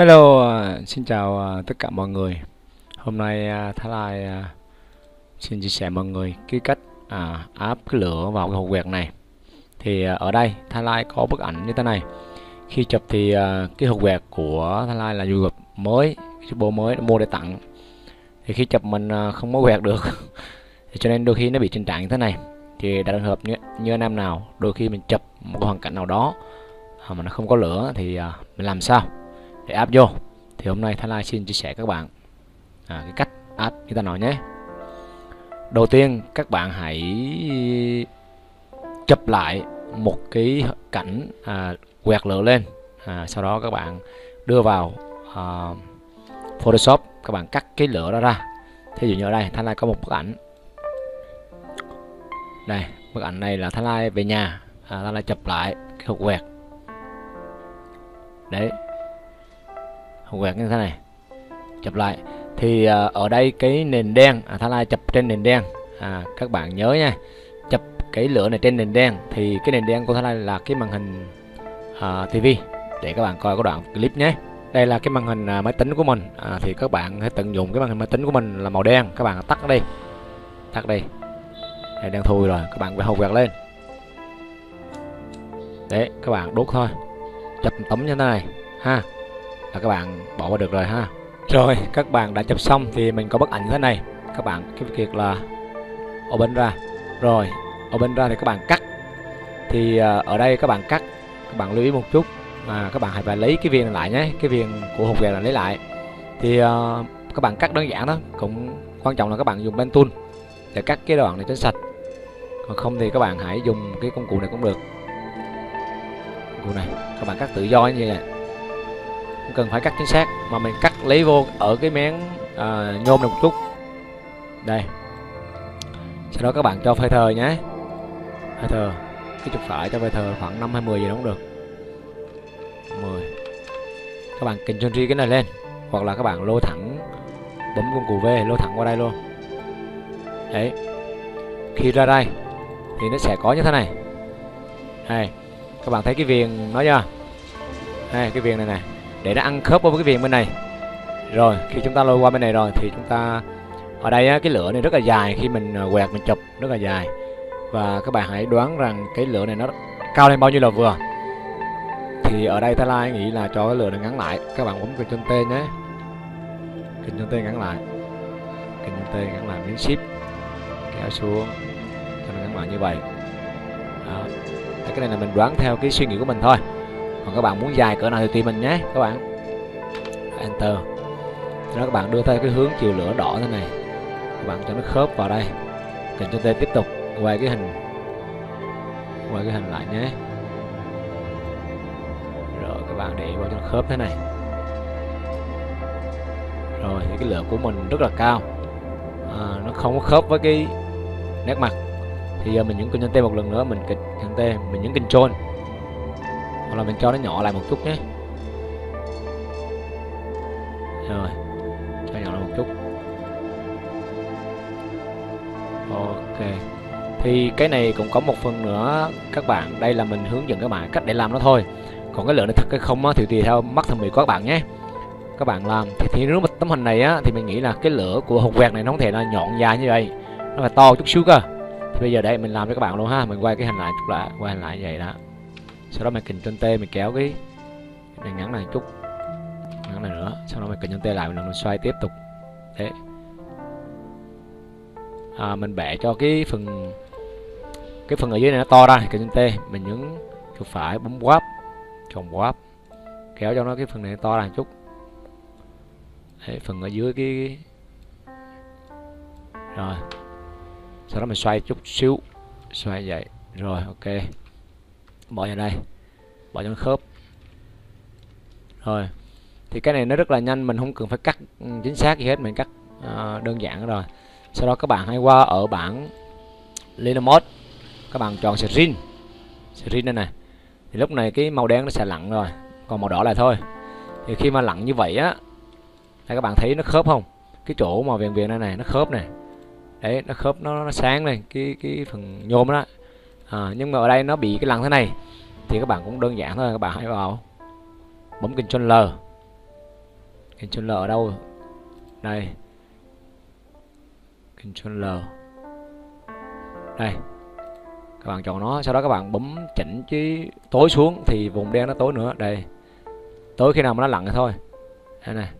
Hello, à, xin chào à, tất cả mọi người. Hôm nay à, Thái Lai xin chia sẻ mọi người cái cách à, áp cái lửa vào cái hộp quẹt này. Thì ở đây Thái Lai có bức ảnh như thế này. Khi chụp thì cái hộp quẹt của Thái Lai là du lịch mới, cái bộ mới mua để tặng. Thì khi chụp mình không có quẹt được, thì cho nên đôi khi nó bị tình trạng như thế này. Thì đã trường hợp như, như anh em nào, đôi khi mình chụp một hoàn cảnh nào đó mà nó không có lửa thì mình làm sao? Để áp vô. Thì hôm nay Thái Lai xin chia sẻ các bạn à, cái cách áp như ta nói nhé. Đầu tiên các bạn hãy chụp lại một cái cảnh à, quẹt lửa lên. À, sau đó các bạn đưa vào à, Photoshop các bạn cắt cái lửa đó ra. Thí dụ như ở đây Thái Lai có một bức ảnh. Đây bức ảnh này là Thái Lai về nhà. À, Thái Lai chụp lại cái hộp quẹt. Đấy quẹt như thế này. Chụp lại. Thì à, ở đây cái nền đen à, Thái Lai chụp trên nền đen. À, các bạn nhớ nha. Chụp cái lửa này trên nền đen. Thì cái nền đen của Thái Lai là cái màn hình à, TV để các bạn coi có đoạn clip nhé. Đây là cái màn hình à, máy tính của mình. À, thì các bạn hãy tận dụng cái màn hình máy tính của mình là màu đen. Các bạn tắt đi. Tắt đi. Đây đang thui rồi. Các bạn phải hầu quẹt lên. Đấy các bạn đốt thôi. Chụp tấm như thế này ha là các bạn bỏ qua được rồi ha. Rồi các bạn đã chụp xong thì mình có bức ảnh như thế này. Các bạn cái việc là open ra. Rồi open ra thì các bạn cắt. Thì à, ở đây các bạn cắt. Các bạn lưu ý một chút mà các bạn hãy phải lấy cái viên này lại nhé. Cái viên của hộp quẹt là lấy lại. Thì uh, các bạn cắt đơn giản đó. Cũng quan trọng là các bạn dùng pen tool để cắt cái đoạn này cho sạch. Còn không thì các bạn hãy dùng cái công cụ này cũng được. Công cụ này các bạn cắt tự do như vậy không cần phải cắt chính xác. Mà mình cắt lấy vô ở cái miếng à, nhôm này một chút. Đây. Sau đó các bạn cho phơi thờ nhé. Phơi thờ. Cái trục phải cho phơi thờ khoảng năm hai mươi gì đó cũng được. 10 các bạn kình chân cái này lên. Hoặc là các bạn lôi thẳng bấm công cụ V lôi thẳng qua đây luôn. Đấy. Khi ra đây thì nó sẽ có như thế này. Đây. Các bạn thấy cái viền nó chưa? Đây cái viền này này để nó ăn khớp với cái viền bên này. Rồi khi chúng ta lôi qua bên này rồi thì chúng ta ở đây á, cái lửa này rất là dài khi mình à, quẹt mình chụp rất là dài. Và các bạn hãy đoán rằng cái lửa này nó cao lên bao nhiêu là vừa. Thì ở đây Thái Lai nghĩ là cho cái lửa này ngắn lại. Các bạn bấm kênh chân tên nhé. Kênh chân tên ngắn lại. Kênh chân tên ngắn lại miếng ship. Kéo xuống cho nó ngắn lại như vậy. Đó. cái này là mình đoán theo cái suy nghĩ của mình thôi còn các bạn muốn dài cỡ nào thì tùy mình nhé các bạn. Enter. Đó các bạn đưa theo cái hướng chiều lửa đỏ thế này. Các bạn cho nó khớp vào đây. Cần cho t tiếp tục quay cái hình. Quay cái hình lại nhé. Rồi các bạn để vào cho nó khớp thế này. Rồi thì cái lửa của mình rất là cao. À, nó không có khớp với cái nét mặt. Thì giờ mình nhấn kênh t một lần nữa mình kịch t mình nhấn trôn hoặc là mình cho nó nhỏ lại một chút nhé. Rồi cho nhỏ lại một chút. Ok. Thì cái này cũng có một phần nữa các bạn. Đây là mình hướng dẫn các bạn cách để làm nó thôi. Còn cái lượng này thật hay không á, thì tùy theo mắt thẩm mỹ của các bạn nhé. Các bạn làm. Thì, thì nếu mà tấm hình này á thì mình nghĩ là cái lửa của hộp quẹt này nó không thể là nhọn dài như vậy. Nó phải to chút xíu cơ. Thì bây giờ đây mình làm cho các bạn luôn ha. Mình quay cái hình lại chút lại quay hình lại như vậy đó sau đó mình kình trên t mình kéo cái này ngắn này chút. Ngắn này nữa sau đó mình kình trên t lại mình, mình xoay tiếp tục. Thế. À, mình bẻ cho cái phần cái phần ở dưới này nó to ra kình trên t mình nhấn chuột phải bấm quáp chọn quáp kéo cho nó cái phần này to ra một chút. Đấy, phần ở dưới cái rồi. Sau đó mình xoay chút xíu xoay vậy. Rồi ok bỏ vào đây. Bỏ trong khớp. Rồi. Thì cái này nó rất là nhanh mình không cần phải cắt ừ, chính xác gì hết mình cắt uh, đơn giản rồi. Sau đó các bạn hãy qua ở bảng Linear Mode các bạn chọn screen screen đây này. Thì lúc này cái màu đen nó sẽ lặn rồi còn màu đỏ là thôi. Thì khi mà lặn như vậy á đây các bạn thấy nó khớp không? Cái chỗ mà viền viền này này nó khớp này. Đấy nó khớp nó, nó sáng này, cái cái phần nhôm đó à, nhưng mà ở đây nó bị cái lằn thế này thì các bạn cũng đơn giản thôi các bạn hãy vào bấm Ctrl L. Ctrl L ở đâu? Đây. Ctrl L. Đây. Các bạn chọn nó sau đó các bạn bấm chỉnh chứ tối xuống thì vùng đen nó tối nữa. Đây. Tối khi nào mà nó lặn thì thôi. Đây này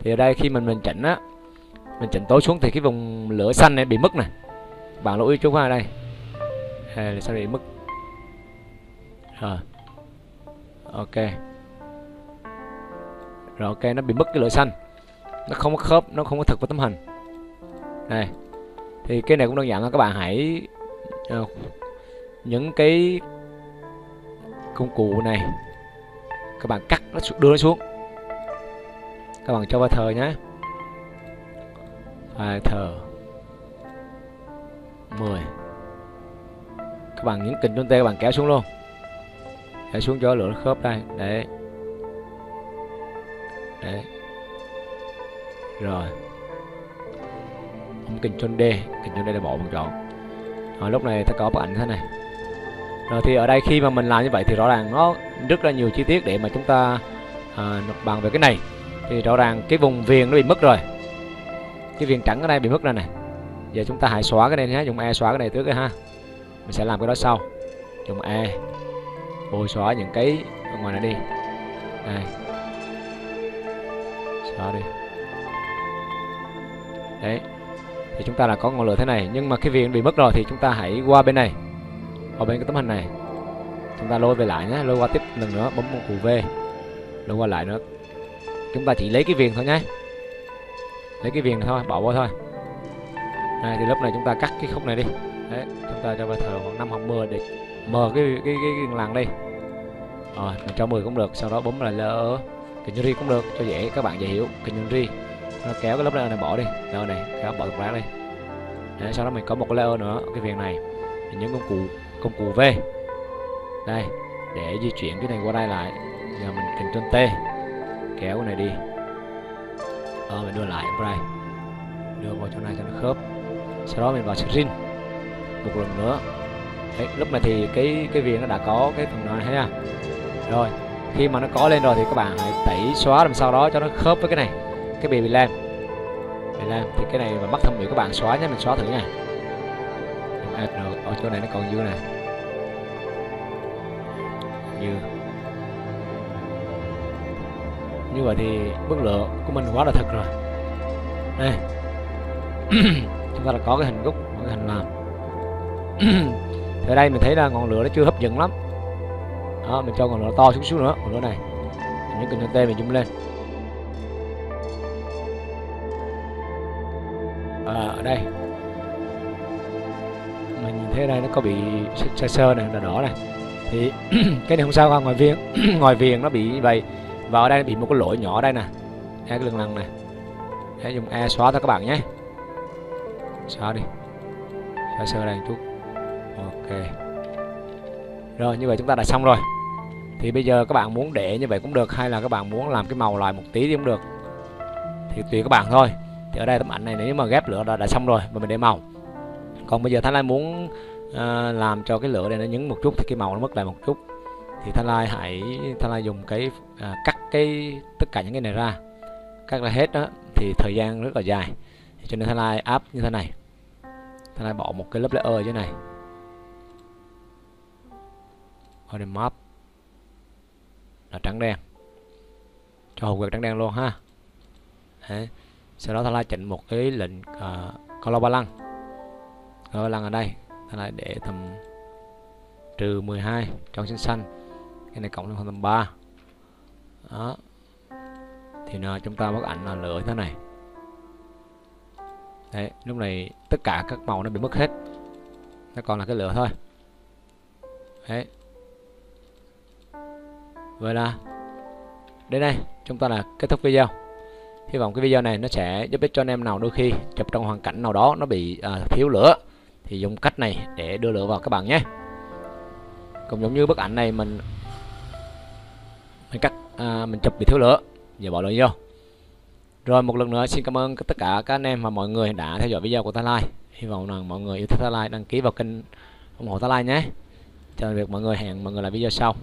thì ở đây khi mình mình chỉnh á mình chỉnh tối xuống thì cái vùng lửa xanh này bị mất này bạn lưu ý chú qua đây à, là sao bị mất? À. ok. Rồi ok nó bị mất cái lửa xanh. Nó không có khớp nó không có thực với tấm hình. Này, thì cái này cũng đơn giản là các bạn hãy ờ, uh, những cái công cụ này. Các bạn cắt nó đưa nó xuống. Các bạn cho vào thờ nhé à, thờ. 10 các bạn nhấn kình trên tay các bạn kéo xuống luôn. Kéo xuống cho lửa nó khớp đây đấy đấy rồi. Bấm kình D kình chân D là bỏ một chọn rồi lúc này ta có bức ảnh thế này. Rồi thì ở đây khi mà mình làm như vậy thì rõ ràng nó rất là nhiều chi tiết để mà chúng ta à, bằng về cái này. Thì rõ ràng cái vùng viền nó bị mất rồi. Cái viền trắng ở đây bị mất rồi này. Giờ chúng ta hãy xóa cái này nhé dùng e xóa cái này trước cái ha mình sẽ làm cái đó sau. Dùng e bôi xóa những cái ở ngoài này đi. Đây xóa đi. Đấy. Thì chúng ta là có ngọn lửa thế này. Nhưng mà cái viền bị mất rồi thì chúng ta hãy qua bên này. Qua bên cái tấm hình này. Chúng ta lôi về lại nhé. Lôi qua tiếp lần nữa. Bấm một cụ v. Lôi qua lại nữa. Chúng ta chỉ lấy cái viền thôi nhé. Lấy cái viền thôi. Bỏ qua thôi. Này, thì lớp này chúng ta cắt cái khúc này đi đấy chúng ta cho vào thờ khoảng năm hoặc 10 để mờ cái cái cái, cái làng đi rồi ờ, mình cho 10 cũng được sau đó bấm là lỡ kinh cũng được cho dễ các bạn dễ hiểu. Kinh nó kéo cái lớp layer này bỏ đi. Layer này kéo bỏ ra đi. Đấy, sau đó mình có một cái layer nữa cái viền này. Thì những công cụ công cụ V. Đây để di chuyển cái này qua đây lại. Giờ mình Ctrl T kéo cái này đi. Ờ, mình đưa lại qua đây. Đưa vào chỗ này cho nó khớp. Sau đó mình vào screen một lần nữa. Đấy, lúc này thì cái cái viền nó đã có cái phần này thấy nha rồi khi mà nó có lên rồi thì các bạn hãy tẩy xóa làm sao đó cho nó khớp với cái này cái bì bị lam bị lam thì cái này mà mất thẩm mỹ các bạn xóa nhé mình xóa thử nha. Rồi ở chỗ này nó còn dư nè. Dư. Như vậy thì bức lửa của mình quá là thật rồi. Đây. Chúng ta đã có cái hình gốc cái hình làm. ở đây mình thấy là ngọn lửa nó chưa hấp dẫn lắm. Đó mình cho ngọn lửa to xuống xuống nữa ngọn lửa này. Những cần tê mình zoom lên. À, ở đây. Mình nhìn thấy đây nó có bị sơ sơ này là đỏ này. Thì cái này không sao ngoài viên ngoài viền nó bị vậy. Và ở đây bị một cái lỗi nhỏ đây nè. Hai cái lần lần này. Để dùng e xóa thôi các bạn nhé. Xóa đi. Xóa sơ đây chút ok. Rồi như vậy chúng ta đã xong rồi. Thì bây giờ các bạn muốn để như vậy cũng được hay là các bạn muốn làm cái màu lại một tí thì cũng được. Thì tùy các bạn thôi. Thì ở đây tấm ảnh này nếu mà ghép lửa đã, đã xong rồi và mình để màu. Còn bây giờ Thái Lai muốn uh, làm cho cái lửa này nó nhấn một chút thì cái màu nó mất lại một chút. Thì Thái Lai hãy Thái Lai dùng cái uh, cắt cái tất cả những cái này ra. Cắt ra hết đó thì thời gian rất là dài. Cho nên Thái Lai áp như thế này. Thái Lai bỏ một cái lớp layer ở dưới này. Body map là trắng đen. Cho hộp quẹt trắng đen luôn ha. Đấy. Sau đó ta lại chỉnh một cái lệnh uh, color balance color balance ở đây. Ta lại để tầm trừ 12 trong xanh xanh. Cái này cộng lên tầm 3 đó. Thì nào chúng ta bức ảnh là lửa thế này. Đấy lúc này tất cả các màu nó bị mất hết. Nó còn là cái lửa thôi. Đấy vậy là đến đây chúng ta là kết thúc video. Hy vọng cái video này nó sẽ giúp ích cho anh em nào đôi khi chụp trong hoàn cảnh nào đó nó bị à, thiếu lửa. Thì dùng cách này để đưa lửa vào các bạn nhé. Cũng giống như bức ảnh này mình mình cắt à, mình chụp bị thiếu lửa giờ bỏ lửa vô. Rồi một lần nữa xin cảm ơn tất cả các anh em và mọi người đã theo dõi video của Ta Lai. Hy vọng rằng mọi người yêu thích Ta Lai đăng ký vào kênh ủng hộ Ta Lai nhé. Chào tạm biệt mọi người hẹn mọi người lại video sau.